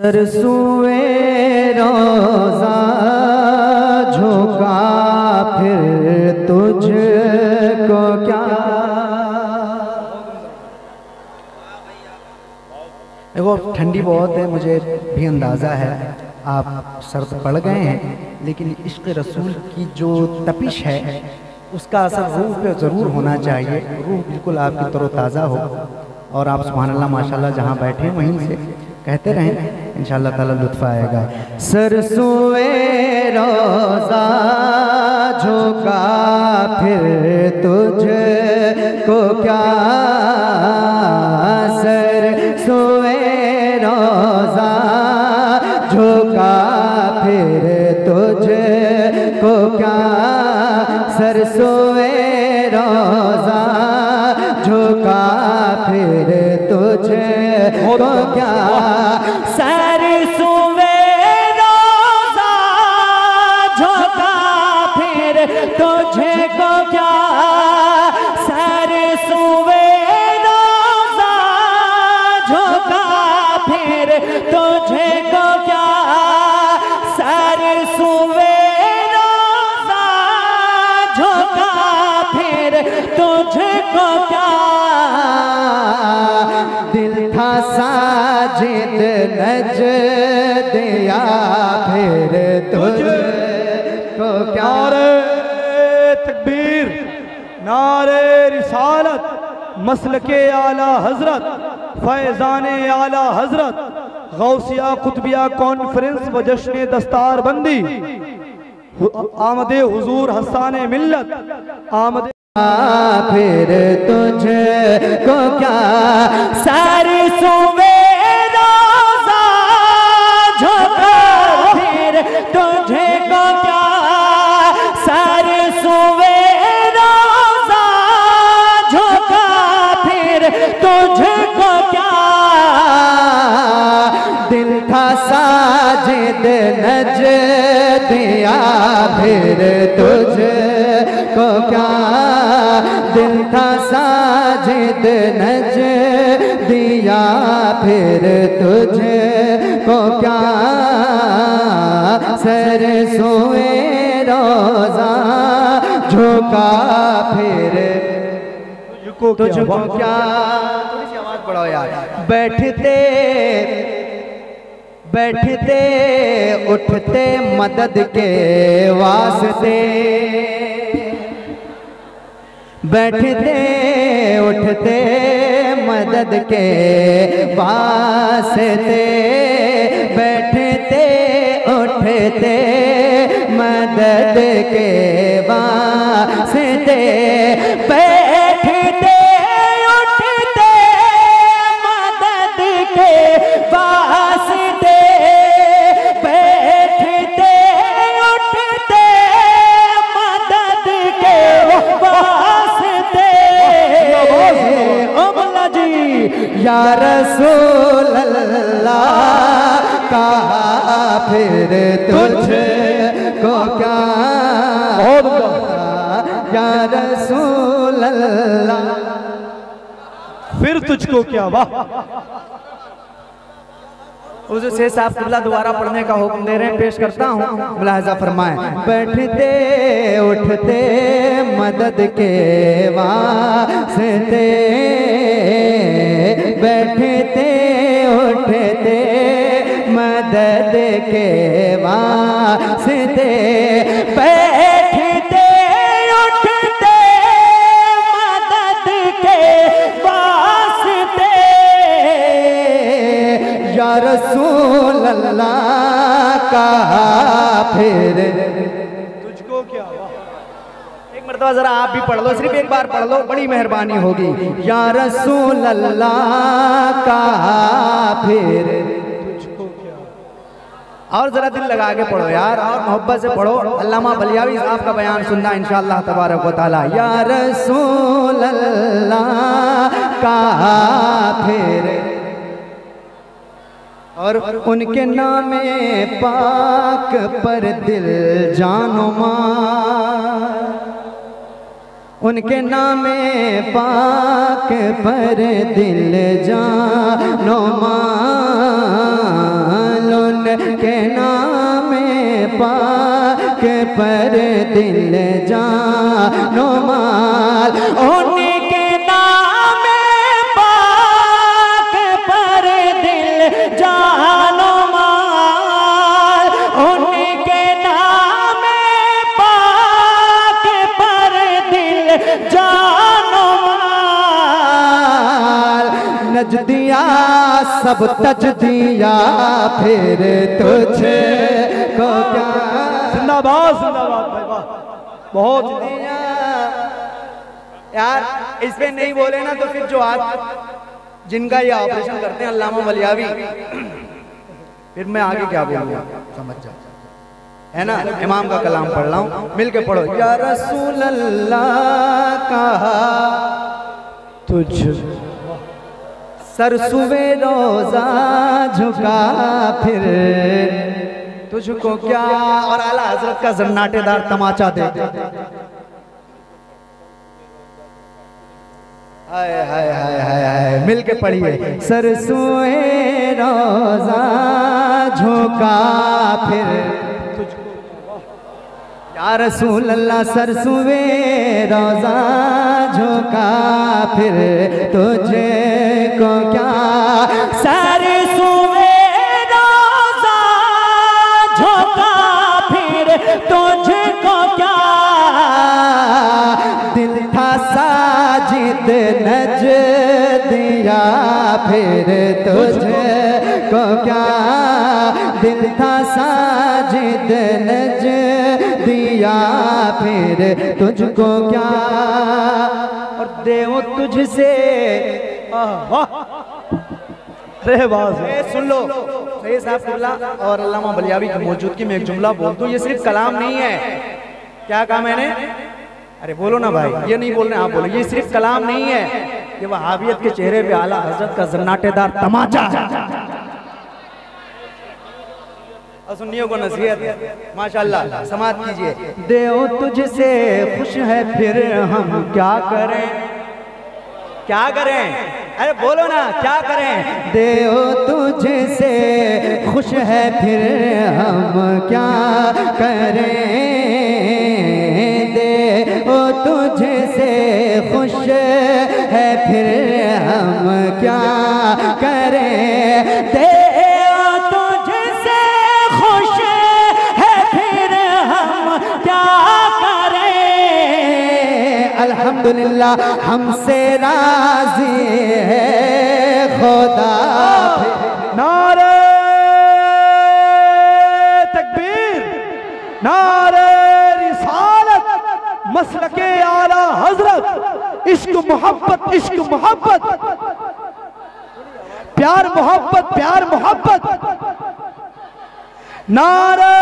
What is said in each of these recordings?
सरसुए रोजा झोंका फिर तुझको क्या? देखो, ठंडी बहुत है, मुझे भी अंदाज़ा है। आप सर्द पड़ गए हैं, लेकिन इश्क रसूल की जो तपिश है, उसका असर रूह पे ज़रूर होना चाहिए। रूह बिल्कुल आपकी तरोताज़ा हो। और आप सुबहान अल्लाह, माशाल्लाह, जहाँ बैठे वहीं से। कहते रहें इन ताला लुत्फ़ आएगा। सरसोए रोज़ा झोंका फिर तुझ को क्या सर को क्या? दिल था साजिद नज दिया फिर तुझ को क्या? नारे तकबीर नारे रिसालत मसल के आला हज़रत फैजान आला हज़रत गौसिया कुतबिया कॉन्फ्रेंस व जश्न दस्तार बंदी आमद हुजूर हसान मिल्लत आमद फिर तुझ को क्या? सारी दिल था साजिद नज दिया फिर तुझ को क्या दिल था साजिद नज फिर तुझे को क्या? सर सोए रोजा झोंका फिर। तुझको तुझको क्या क्या? थोड़ी सी आवाज़ बढ़ाओ यार। बैठते बैठते उठते मदद के वास्ते। बैठते मदद के वास्ते बैठते उठते मदद के वास्ते। या रसूल अल्लाह कहा फिर तुझ को क्या या रसूल अल्लाह फिर तुझको क्या वाह उस शेष साहब किबला दोबारा पढ़ने का हुक्म दे रहे हैं पेश करता हूँ। मुलाहजा फरमाए बैठते उठते मदद के वास्ते के वास्ते बैठते, उठते मदद के वास्ते। या रसूल अल्लाह कहा फिर। तुझको क्या एक मरतबा जरा आप भी पढ़ लो, सिर्फ़ एक बार पढ़ लो, बड़ी मेहरबानी होगी। या रसूल अल्लाह का फिर। और जरा दिल लगा के पढ़ो यार, और मोहब्बत से पढ़ो। अल्लामा बलियावी साहब का बयान सुनना इंशाअल्लाह तबारक व ताला। या रसूल अल्लाह का फिर और उनके नामे पाक पर दिल जानो उनके नामे पाक पर दिल जानो माँ के नाम पाक पर दिल जा नोमाल नज दिया सब तज दिया फिर तुझे को क्या जिंदाबाद जिंदाबाद भाई वाह। बहुत दिया। यार इस पे नहीं बोले ना तो फिर जो आज जिनका ये ऑपरेशन करते हैं अल्लामा वलियावी फिर मैं आगे क्या बोलूँगा समझ जाओ है ना? इमाम का कलाम पढ़ रहा हूँ। मिल के पढ़ो। या रसूल अल्लाह कहा तुझ सरसुवे रोजा झुका फिर। तुझको क्या? और आला हज़रत का जन्नाटेदार तमाचा दे हाय हाय हाय हाय मिल के पढ़िए। सरसुए रोजा झुका फिर। या रसूल अल्लाह सरसुए रोजा झुका फिर। तुझे को क्या? सर रोजा, झोंका फिर तुझको क्या? दिल था साजिद, नज दिया फिर तुझे को क्या? दिल था साजिद, नज दिया फिर तुझको क्या? और देव तुझसे सुन लो। सही साहब और अल्लामा बलियावी की मौजूदगी में एक जुमला बोल दूँ, ये सिर्फ़ कलाम नहीं है। क्या कहा मैंने? अरे, बोलो ना भाई, ये नहीं बोल रहे आप बोलो, ये सिर्फ़ कलाम नहीं है। ये वहाबियत के चेहरे पे आला हज़रत का जन्नाटेदार तमाचा। सुन्नियों को नसीहत। माशाल्लाह समाज कीजिए। देव तुझसे खुश है, फिर हम क्या करें? क्या करें? अरे बोलो ना, क्या करें? देव तुझसे खुश है फिर हम क्या करें? देव तुझसे खुश है फिर हम क्या करें? अल्हम्दुलिल्लाह, हमसे राज़ी है मसलके आला हज़रत, इश्क मोहब्बत इश्क मोहब्बत। प्यार मोहब्बत प्यार मोहब्बत। नारे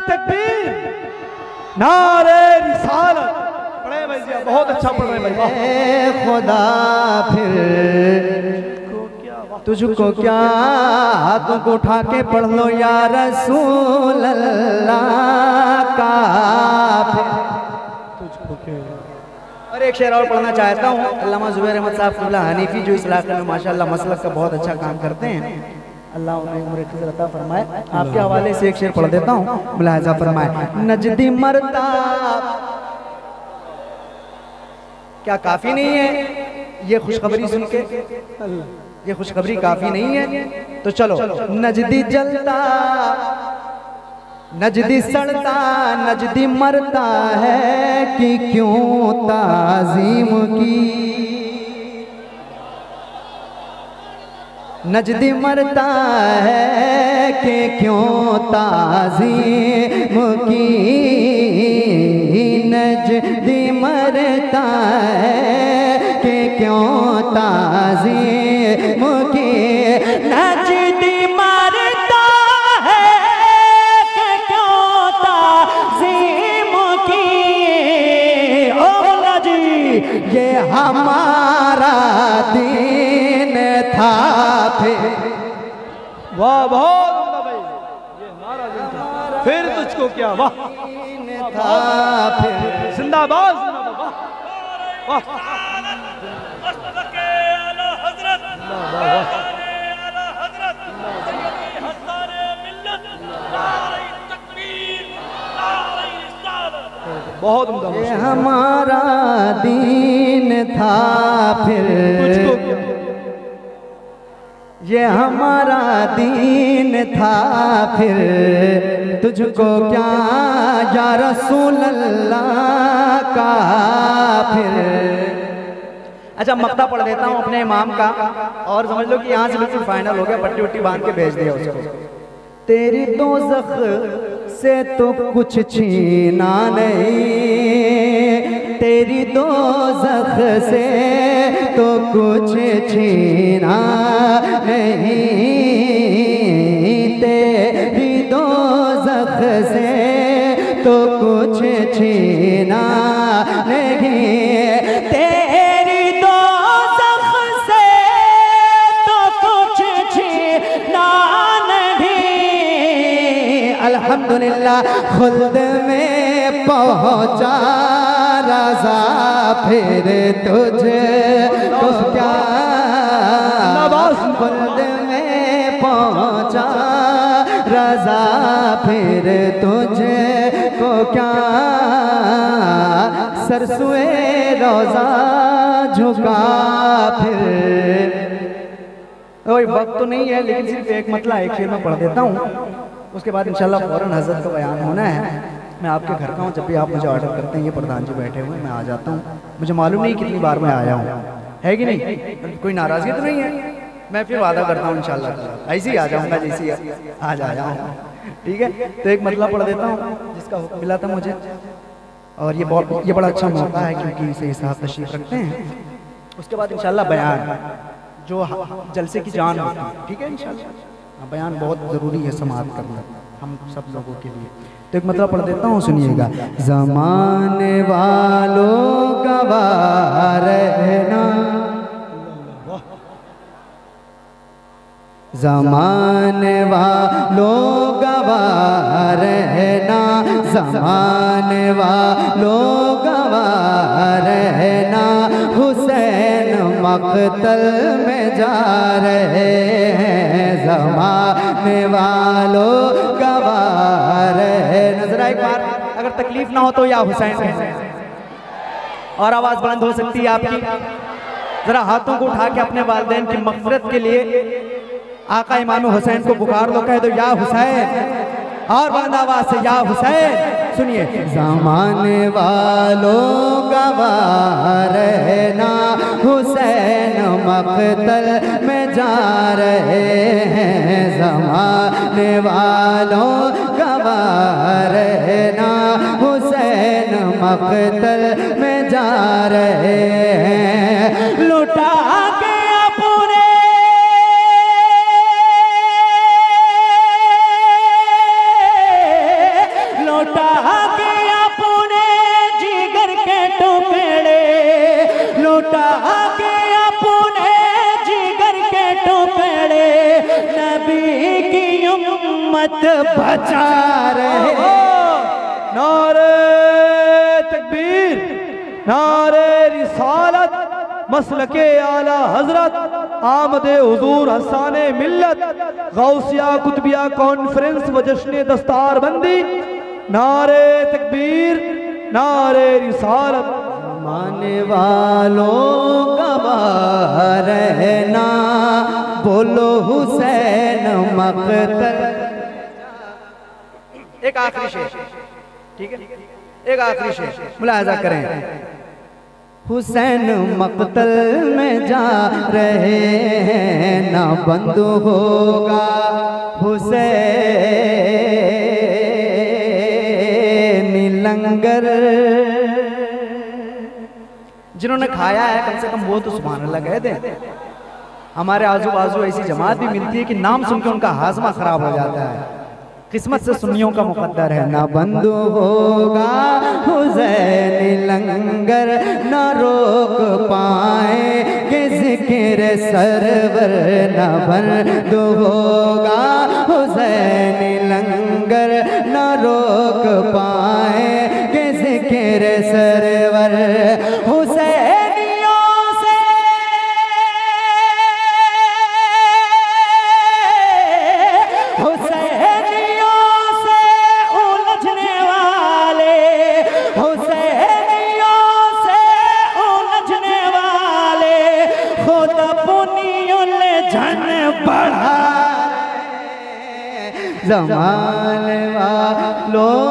तकबीर, नारे रिसालत। पढ़े भाई जी बहुत अच्छा पढ़ रहे भाई खुदा फिर तुझको क्या हाथों को उठा के पढ़ लो, या रसूल अल्लाह का एक शेर और पढ़ना चाहता हूँ। अल्लामा जुबैर अहमद साहब कुल्ला हनीफी जो इस इलाके में माशाल्लाह मसलक का बहुत अच्छा काम करते हैं। अल्लाह उन्हें उम्र खिजर अता फरमाए। आपके हवाले से एक शेर पढ़ देता हूँ। मुलाजा फरमाए, नजदी मरता। क्या काफ़ी नहीं है? ये खुशखबरी सुन के। ये खुशखबरी काफ़ी नहीं है। तो चलो, नजदी जलता। नजदी सड़ता नजदी मरता है कि क्यों ताजीम की? नजदी मरता है कि क्यों ताजीम की? नजदी मरता है कि क्यों ताजीम की? था फिर वाह बहुत भाई। फिर तुझको क्या? वाह। था फिर जिंदाबाद जिंदाबाद। वाह। वाह। बहुत। हमारा दीन था फिर। तुझको क्या? ये हमारा दीन था फिर। तुझको क्या या रसूल अल्लाह का फिर। अच्छा मक्ता पढ़ देता हूँ अपने इमाम का। और समझ लो कि यहाँ से बिल्कुल फाइनल हो गया, पट्टी उट्टी बाँध के भेज दिया उसको। तेरी दो से तो कुछ छीना नहीं। तेरी दो से तो कुछ छीना नहीं, तेरी दो से तो कुछ छीना नहीं, तेरी दो से तो कुछ छीना नहीं। अल्हम्दुलिल्लाह, खुद में पहुँचा रजा, फिर तुझे तो क्या। खुद में पहुँचा? रजा फिर तुझे को क्या? सरसुए रोजा झुका फिर। कोई वक्त तो नहीं है, लेकिन सिर्फ़ एक मतला, एक शेर में पढ़ देता हूँ। उसके बाद इंशाल्लाह फ़ौरन हज़रत का बयान होना है। मैं आपके घर का हूँ, जब भी आप मुझे ऑर्डर करते हैं, ये प्रधान जी बैठे हुए मैं आ जाता हूँ। मुझे मालूम नहीं कितनी बार मैं आया हूँ। है कि नहीं? कोई नाराज़गी तो नहीं है? मैं फिर वादा करता हूँ इंशाल्लाह। ऐसे ही आ जाऊँगा जैसे आज आया हूँ। ठीक है? तो एक मतलब पढ़ देता हूँ जिसका हुक्म मिला था मुझे। और ये बहुत ये बड़ा अच्छा मौका है क्योंकि इसे हिसाब तशरीफ़ रखते हैं। उसके बाद इंशाल्लाह बयान जो जलसे की जान होती है। ठीक है इंशाल्लाह? हाँ, बयान बहुत ज़रूरी है समाप्त करना हम सब लोगों के लिए। तो एक मतलब पढ़ देता हूँ सुनिएगा। जमाने वालों जमाने वालों गवाह रहना जमाने वालों गवाह रहना हुसैन मकतल में जा रहे हैं जमाने वालों गवाह रहना जरा एक बार, अगर तकलीफ़ ना हो तो या हुसैन और आवाज़ बुलंद हो सकती है आपकी। जरा हाथों को उठा के अपने वालदेन की मगफरत के लिए आका इमाम हुसैन को पुकार लो, कह दो, या हुसैन, और आवाज़ से, या हुसैन, सुनिए। जमाने वालों गवाह ना, हुसैन मकतल में जा रहे हैं। जमाने वालों गवाह रहना हुसैन मकतल में जा रहे हैं। नारे रिसालत मसलके आला हज़रत आमद हुजूर हसान मिल्लत गौसिया कुतबिया कॉन्फ्रेंस व जश्न दस्तार बंदी नारे तकबीर नारे रिसालत। माने वालों गवाह रहना बोलो हुसैन मकतल। एक आखिरी शेर ठीक है? एक आखिरी शेर मुलाजा करें। हुसैन मकतल में जा रहे हैं, ना बंद होगा। हुसैन लंगर जिन्होंने खाया है, कम से कम वो तो सुबह कह दें। हमारे आजू बाजू ऐसी जमात भी मिलती है कि नाम सुन के उनका हाजमा खराब हो जाता है। किस्मत से सुन्नियों का मुकद्दर है। ना बंद होगा हुसैन लंगर, ना रोक पाए ज़िक्र सरवर, ना बंद होगा हुसैन लंगर, ना रोक जमान वालो